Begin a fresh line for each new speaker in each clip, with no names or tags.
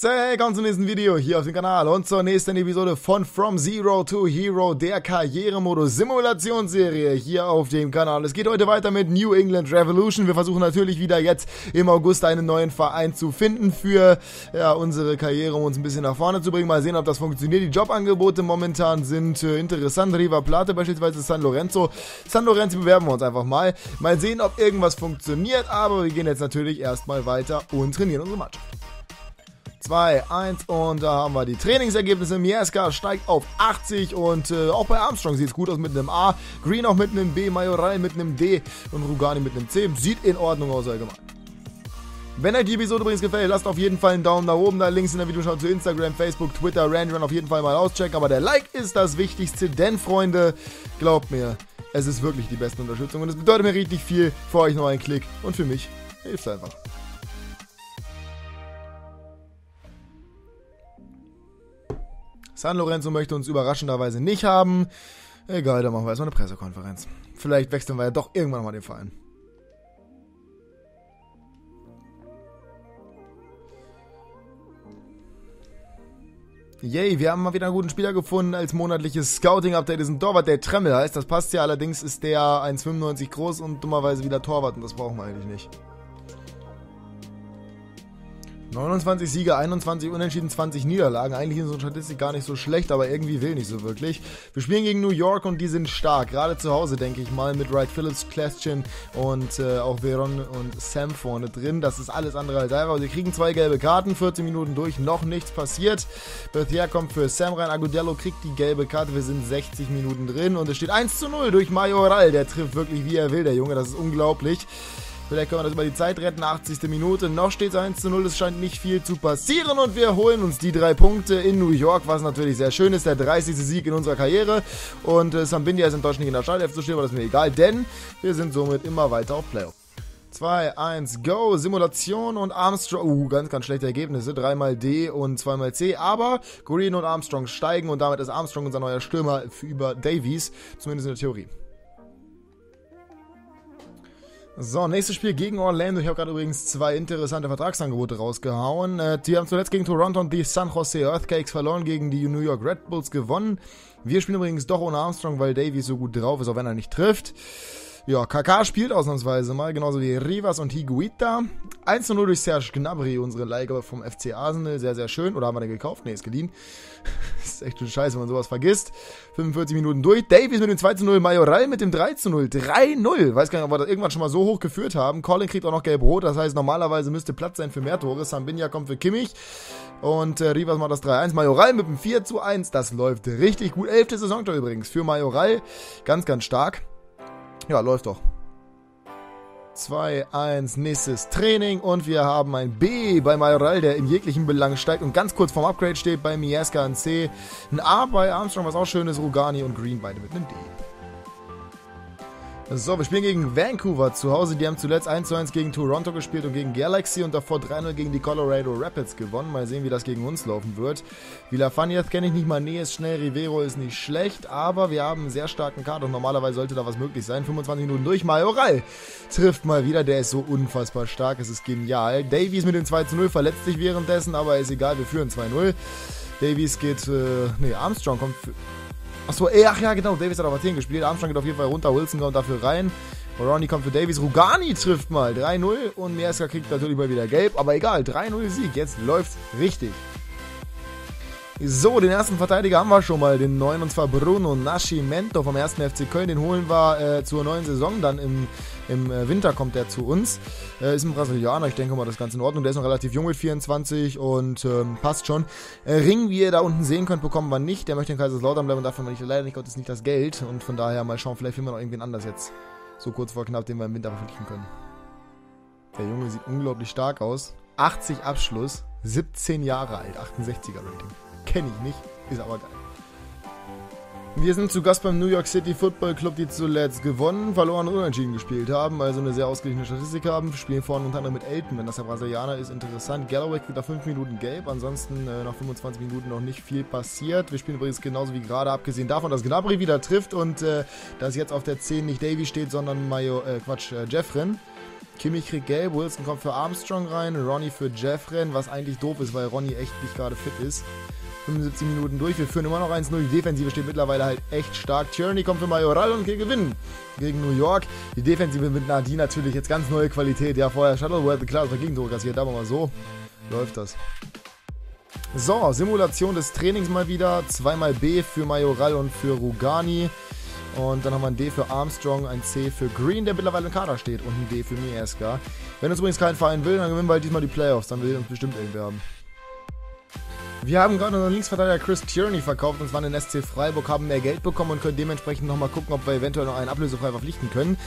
So, hey, kommt zum nächsten Video hier auf dem Kanal und zur nächsten Episode von From Zero to Hero, der Karrieremodus Simulationsserie hier auf dem Kanal. Es geht heute weiter mit New England Revolution. Wir versuchen natürlich wieder jetzt im August einen neuen Verein zu finden für ja, unsere Karriere, um uns ein bisschen nach vorne zu bringen. Mal sehen, ob das funktioniert. Die Jobangebote momentan sind äh, interessant. Riva Plate beispielsweise San Lorenzo. San Lorenzo bewerben wir uns einfach mal. Mal sehen, ob irgendwas funktioniert, aber wir gehen jetzt natürlich erstmal weiter und trainieren unsere Mannschaft. 2, 1 und da haben wir die Trainingsergebnisse. Mieska steigt auf 80 und äh, auch bei Armstrong sieht es gut aus mit einem A. Green auch mit einem B, Majoral mit einem D und Rugani mit einem C. Sieht in Ordnung aus allgemein. Wenn euch die Episode übrigens gefällt, lasst auf jeden Fall einen Daumen nach oben da. Links in der Videoschau zu Instagram, Facebook, Twitter, Randrun auf jeden Fall mal auschecken. Aber der Like ist das Wichtigste, denn Freunde, glaubt mir, es ist wirklich die beste Unterstützung und es bedeutet mir richtig viel. Für euch nur ein Klick und für mich hilft es einfach. San Lorenzo möchte uns überraschenderweise nicht haben. Egal, dann machen wir erstmal eine Pressekonferenz. Vielleicht wechseln wir ja doch irgendwann mal den Verein. Yay, wir haben mal wieder einen guten Spieler gefunden als monatliches Scouting-Update. ist ein Torwart, der Tremmel heißt. Das passt ja allerdings, ist der 1,95 groß und dummerweise wieder Torwart und das brauchen wir eigentlich nicht. 29 Siege, 21 Unentschieden, 20 Niederlagen. Eigentlich ist unsere Statistik gar nicht so schlecht, aber irgendwie will nicht so wirklich. Wir spielen gegen New York und die sind stark. Gerade zu Hause, denke ich mal, mit Wright Phillips, Klestchen und äh, auch Veron und Sam vorne drin. Das ist alles andere als einfach. Sie kriegen zwei gelbe Karten, 14 Minuten durch, noch nichts passiert. Berthier kommt für Sam rein, Agudello kriegt die gelbe Karte. Wir sind 60 Minuten drin und es steht 1 zu 0 durch Majoral. Der trifft wirklich wie er will, der Junge. Das ist unglaublich. Vielleicht können wir das über die Zeit retten. 80. Minute. Noch steht es 1 zu 0. Es scheint nicht viel zu passieren. Und wir holen uns die drei Punkte in New York, was natürlich sehr schön ist. Der 30. Sieg in unserer Karriere. Und äh, Sambindia ist enttäuscht, nicht in der Startelf zu stehen, aber das ist mir egal, denn wir sind somit immer weiter auf Playoff. 2, 1, go. Simulation und Armstrong. Uh, ganz, ganz schlechte Ergebnisse. Dreimal D und zweimal C. Aber Green und Armstrong steigen und damit ist Armstrong unser neuer Stürmer über Davies. Zumindest in der Theorie. So, nächstes Spiel gegen Orlando. Ich habe gerade übrigens zwei interessante Vertragsangebote rausgehauen. Äh, die haben zuletzt gegen Toronto und die San Jose Earthquakes verloren, gegen die New York Red Bulls gewonnen. Wir spielen übrigens doch ohne Armstrong, weil Davies so gut drauf ist, auch wenn er nicht trifft. Ja, KK spielt ausnahmsweise mal, genauso wie Rivas und Higuita. 1 0 durch Serge Gnabry, unsere Leihgabe vom FC Arsenal. Sehr, sehr schön. Oder haben wir den gekauft? Ne, ist geliehen. Ist echt schon scheiße, wenn man sowas vergisst. 45 Minuten durch. Davies mit dem 2 0, Majoral mit dem 3 0. 3-0. Weiß gar nicht, ob wir das irgendwann schon mal so hoch geführt haben. Colin kriegt auch noch gelb-rot. Das heißt, normalerweise müsste Platz sein für mehr Tore. Sambinja kommt für Kimmich. Und äh, Rivas macht das 3-1. Majoral mit dem 4 1. Das läuft richtig gut. Elfte Saisontor übrigens für Majoral. Ganz, ganz stark. Ja, läuft doch. 2, 1, nächstes Training und wir haben ein B bei Mayoral, der in jeglichen Belang steigt und ganz kurz vorm Upgrade steht bei Mieska ein C. Ein A bei Armstrong, was auch schön ist, Rugani und Green beide mit einem D. So, wir spielen gegen Vancouver zu Hause. Die haben zuletzt 1 1 gegen Toronto gespielt und gegen Galaxy und davor 3-0 gegen die Colorado Rapids gewonnen. Mal sehen, wie das gegen uns laufen wird. Villafanias kenne ich nicht, Mané ist schnell, Rivero ist nicht schlecht, aber wir haben einen sehr starken Kader und normalerweise sollte da was möglich sein. 25 Minuten durch, Majoral trifft mal wieder, der ist so unfassbar stark, es ist genial. Davies mit dem 2 0 verletzt sich währenddessen, aber ist egal, wir führen 2-0. Davies geht, äh, nee, Armstrong kommt Achso, ach ja, genau. Davis hat auf 10 gespielt. Armstrong geht auf jeden Fall runter. Wilson kommt dafür rein. Ronnie kommt für Davis. Rugani trifft mal 3-0 und Mieska kriegt natürlich mal wieder gelb. Aber egal, 3-0 Sieg. Jetzt läuft's richtig. So, den ersten Verteidiger haben wir schon mal, den neuen, und zwar Bruno Nascimento vom 1. FC Köln. Den holen wir äh, zur neuen Saison. Dann im, im äh, Winter kommt der zu uns. Äh, ist ein Brasilianer, ich denke mal, das ist ganz in Ordnung. Der ist noch relativ jung mit 24 und ähm, passt schon. Äh, Ring, wie ihr da unten sehen könnt, bekommen wir nicht. Der möchte in Kaiserslautern bleiben und davon nicht, leider nicht Gottes nicht das Geld. Und von daher mal schauen, vielleicht finden wir noch irgendwen anders jetzt. So kurz vor knapp, den wir im Winter verpflichten können. Der Junge sieht unglaublich stark aus. 80 Abschluss, 17 Jahre alt, 68er Rating. Kenne ich nicht, ist aber geil. Wir sind zu Gast beim New York City Football Club, die zuletzt gewonnen, verloren und unentschieden gespielt haben, also eine sehr ausgeglichene Statistik haben. Wir spielen vorne unter anderem mit Elton, wenn das der Brasilianer ist, interessant. Galloway kriegt nach 5 Minuten gelb, ansonsten äh, nach 25 Minuten noch nicht viel passiert. Wir spielen übrigens genauso wie gerade, abgesehen davon, dass Gnabry wieder trifft und äh, dass jetzt auf der 10 nicht Davy steht, sondern Mayo, äh, Quatsch, äh, Jeffrin. Kimmich kriegt gelb, Wilson kommt für Armstrong rein, Ronnie für Jeffren, was eigentlich doof ist, weil Ronnie echt nicht gerade fit ist. 75 Minuten durch, wir führen immer noch 1-0, die Defensive steht mittlerweile halt echt stark. Tierney kommt für Majoral und geht gewinnen gegen New York. Die Defensive mit Nadi natürlich jetzt ganz neue Qualität. Ja, vorher Shuttleworth, klar, das war Gegendruck kassiert, aber mal so läuft das. So, Simulation des Trainings mal wieder. Zweimal B für Majoral und für Rugani. Und dann haben wir ein D für Armstrong, ein C für Green, der mittlerweile im Kader steht, und ein D für Mieska. Wenn uns übrigens kein Verein will, dann gewinnen wir halt diesmal die Playoffs. Dann will uns bestimmt irgendwer haben. Wir haben gerade unseren Linksverteidiger Chris Tierney verkauft, und zwar in den SC Freiburg, haben mehr Geld bekommen und können dementsprechend nochmal gucken, ob wir eventuell noch einen ablösefrei verpflichten können.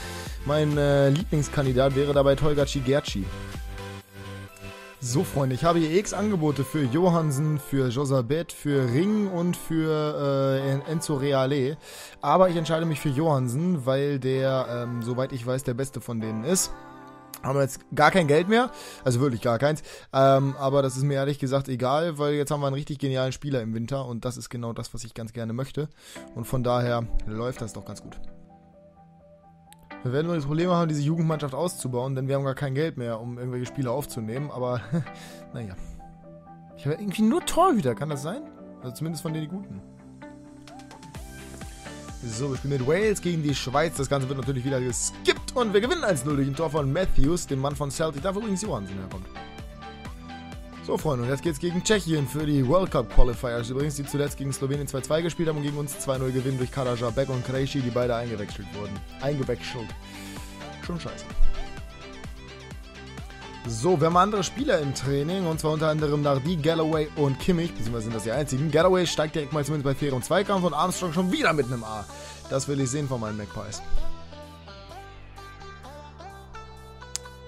Mein äh, Lieblingskandidat wäre dabei Tolga Cigerci. So, Freunde, ich habe hier X Angebote für Johansen, für Josabet, für Ring und für äh, Enzo Reale. Aber ich entscheide mich für Johansen, weil der, ähm, soweit ich weiß, der beste von denen ist. Haben wir jetzt gar kein Geld mehr, also wirklich gar keins. Ähm, aber das ist mir ehrlich gesagt egal, weil jetzt haben wir einen richtig genialen Spieler im Winter und das ist genau das, was ich ganz gerne möchte. Und von daher läuft das doch ganz gut. Wir werden nur das Problem haben, diese Jugendmannschaft auszubauen, denn wir haben gar kein Geld mehr, um irgendwelche Spiele aufzunehmen. Aber, naja. Ich habe irgendwie nur Torhüter, kann das sein? Also zumindest von denen die Guten. So, wir spielen mit Wales gegen die Schweiz. Das Ganze wird natürlich wieder geskippt und wir gewinnen 1-0 durch ein Tor von Matthews, dem Mann von Celtic. Darf übrigens Johansen herkommt. So, Freunde, und jetzt geht's gegen Tschechien für die World Cup Qualifiers. Übrigens, die zuletzt gegen Slowenien 2-2 gespielt haben und gegen uns 2-0 gewinnen durch Karaja Beck und Krejci, die beide eingewechselt wurden. Eingewechselt. Schon scheiße. So, wir haben andere Spieler im Training, und zwar unter anderem Nardi, Galloway und Kimmich, beziehungsweise sind das die einzigen. Galloway steigt direkt mal zumindest bei fairem Zweikampf und Armstrong schon wieder mit einem A. Das will ich sehen von meinen Magpies.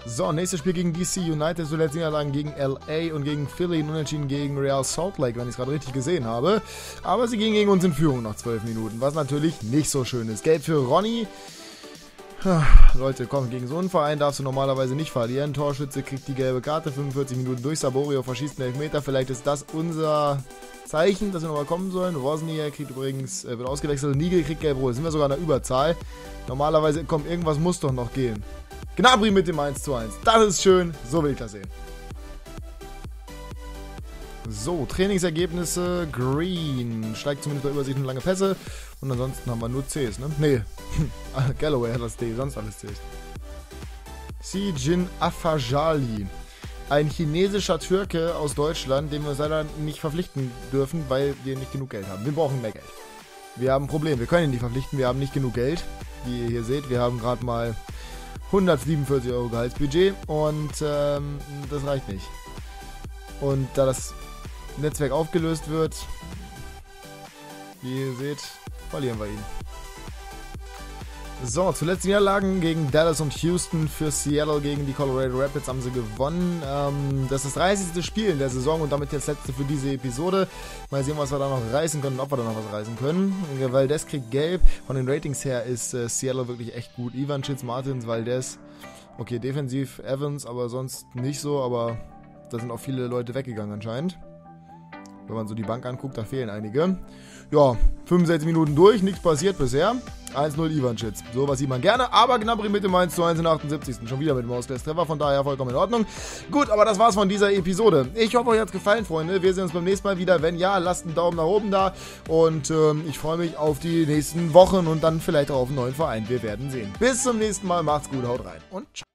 So, nächstes Spiel gegen DC United, zuletzt Niederlagen gegen LA und gegen Philly, unentschieden gegen Real Salt Lake, wenn ich es gerade richtig gesehen habe. Aber sie gingen gegen uns in Führung nach 12 Minuten, was natürlich nicht so schön ist. Geld für Ronny. Leute, komm, gegen so einen Verein darfst du normalerweise nicht verlieren. Torschütze kriegt die gelbe Karte, 45 Minuten durch. Saborio verschießt einen Elfmeter. Vielleicht ist das unser Zeichen, dass wir nochmal kommen sollen. Rosnier kriegt übrigens, äh, wird ausgewechselt. Nigel kriegt gelb-rot. Sind wir sogar in der Überzahl. Normalerweise, komm, irgendwas muss doch noch gehen. Gnabry mit dem 1 zu 1. Das ist schön. So will ich das sehen. So, Trainingsergebnisse. Green steigt zumindest bei Übersicht und lange Pässe. Und ansonsten haben wir nur Cs, ne? Nee. Galloway hat das D, sonst alles Cs. Si Jin Afajali. Ein chinesischer Türke aus Deutschland, den wir leider nicht verpflichten dürfen, weil wir nicht genug Geld haben. Wir brauchen mehr Geld. Wir haben ein Problem. Wir können ihn nicht verpflichten. Wir haben nicht genug Geld. Wie ihr hier seht, wir haben gerade mal 147 Euro Gehaltsbudget und ähm, das reicht nicht. Und da das Netzwerk aufgelöst wird, wie ihr seht, verlieren wir ihn. So, zuletzt Niederlagen gegen Dallas und Houston. Für Seattle gegen die Colorado Rapids haben sie gewonnen. Ähm, das ist das 30. Spiel in der Saison und damit jetzt letzte für diese Episode. Mal sehen, was wir da noch reißen können, ob wir da noch was reißen können. Valdez kriegt gelb. Von den Ratings her ist äh, Seattle wirklich echt gut. Ivan Schitz, Martins, Valdez. Okay, defensiv Evans, aber sonst nicht so. Aber da sind auch viele Leute weggegangen anscheinend. Wenn man so die Bank anguckt, da fehlen einige. Ja, 65 Minuten durch, nichts passiert bisher. 1-0 Ivanschitz. Sowas sieht man gerne, aber Gnabry mit dem 1 zu 1 in 78. Schon wieder mit dem Ausgleichstreffer, von daher vollkommen in Ordnung. Gut, aber das war's von dieser Episode. Ich hoffe, euch hat's gefallen, Freunde. Wir sehen uns beim nächsten Mal wieder. Wenn ja, lasst einen Daumen nach oben da. Und ähm, ich freue mich auf die nächsten Wochen und dann vielleicht auch auf einen neuen Verein. Wir werden sehen. Bis zum nächsten Mal. Macht's gut, haut rein und ciao.